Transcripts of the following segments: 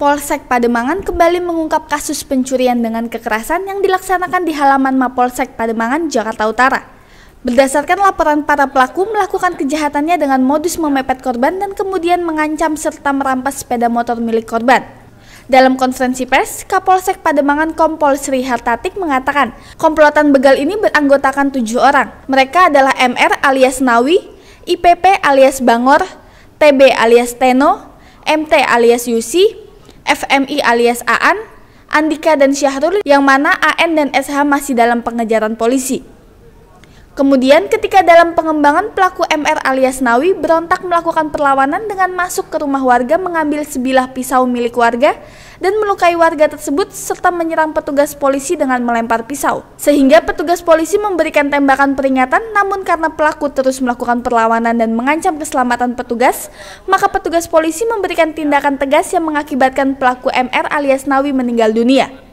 Polsek Pademangan kembali mengungkap kasus pencurian dengan kekerasan yang dilaksanakan di halaman Mapolsek Pademangan, Jakarta Utara. Berdasarkan laporan para pelaku melakukan kejahatannya dengan modus memepet korban dan kemudian mengancam serta merampas sepeda motor milik korban. Dalam konferensi pers, Kapolsek Pademangan Kompol Sri Hartatik mengatakan komplotan begal ini beranggotakan tujuh orang. Mereka adalah MR alias Nawi, IPP alias Bangor, TB alias Teno, MT alias Yusi, FMI alias Aan, Andika dan Syahrul yang mana AN dan SH masih dalam pengejaran polisi. Kemudian ketika dalam pengembangan pelaku MR alias Nawi berontak melakukan perlawanan dengan masuk ke rumah warga mengambil sebilah pisau milik warga dan melukai warga tersebut serta menyerang petugas polisi dengan melempar pisau. Sehingga petugas polisi memberikan tembakan peringatan namun karena pelaku terus melakukan perlawanan dan mengancam keselamatan petugas, maka petugas polisi memberikan tindakan tegas yang mengakibatkan pelaku MR alias Nawi meninggal dunia.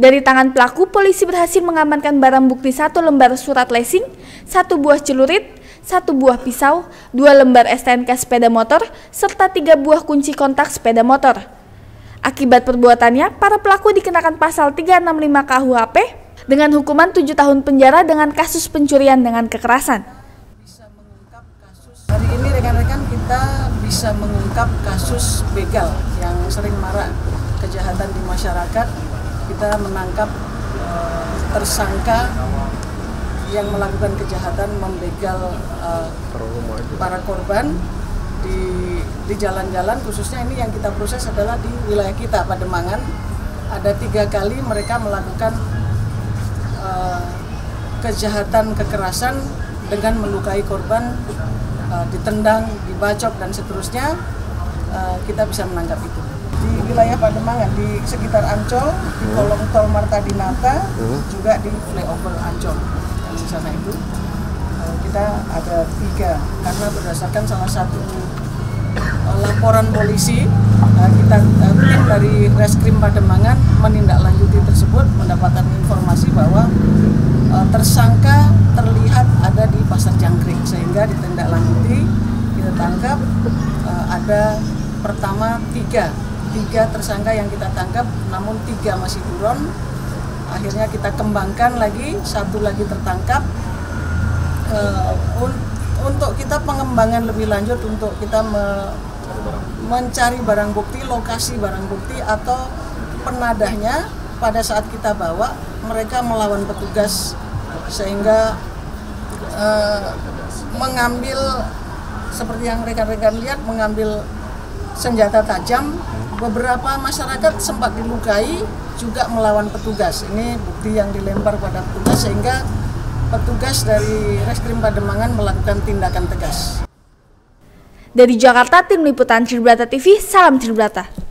Dari tangan pelaku, polisi berhasil mengamankan barang bukti satu lembar surat lesing, satu buah celurit, satu buah pisau, dua lembar STNK sepeda motor, serta tiga buah kunci kontak sepeda motor. Akibat perbuatannya, para pelaku dikenakan pasal 365 KUHP dengan hukuman 7 tahun penjara dengan kasus pencurian dengan kekerasan. Hari ini rekan-rekan kita bisa mengungkap kasus begal yang sering marak kejahatan di masyarakat kita menangkap uh, tersangka yang melakukan kejahatan membegal uh, para korban di di jalan-jalan. Khususnya ini yang kita proses adalah di wilayah kita Pademangan. Ada tiga kali mereka melakukan uh, kejahatan kekerasan dengan melukai korban uh, ditendang dibacok dan seterusnya. Uh, kita bisa menangkap itu di wilayah Pademangan di sekitar Ancol di hmm. kolong tol Marta Dinata hmm. juga di flyover Ancol yang di sana itu eh, kita ada tiga karena berdasarkan salah satu eh, laporan polisi eh, kita tim dari reskrim Pademangan menindaklanjuti tersebut mendapatkan informasi bahwa tersangka terlihat ada di pasar jangkrik sehingga ditindaklanjuti kita tangkap ada pertama tiga tiga tersangka yang kita tangkap namun tiga masih buron. Akhirnya kita kembangkan lagi satu lagi tertangkap. Uh, un untuk kita pengembangan lebih lanjut untuk kita me mencari barang bukti lokasi barang bukti atau penadahnya pada saat kita bawa mereka melawan petugas sehingga uh, mengambil seperti yang rekan-rekan lihat mengambil senjata tajam beberapa masyarakat sempat dilukai juga melawan petugas. Ini bukti yang dilempar pada petugas sehingga petugas dari Reskrim Pademangan melakukan tindakan tegas. Dari Jakarta, tim liputan Cibrata TV, salam Cibrata.